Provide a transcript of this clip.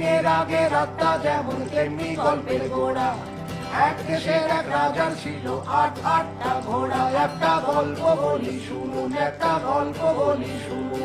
দিনের আগে রাতটা যেমন তেমনি গল্পের গোড়া এক দেশের এক রাজার ছিল আট আটটা ঘোড়া। একটা গল্প বলি শুনুন, একটা গল্প বলি শুনুন।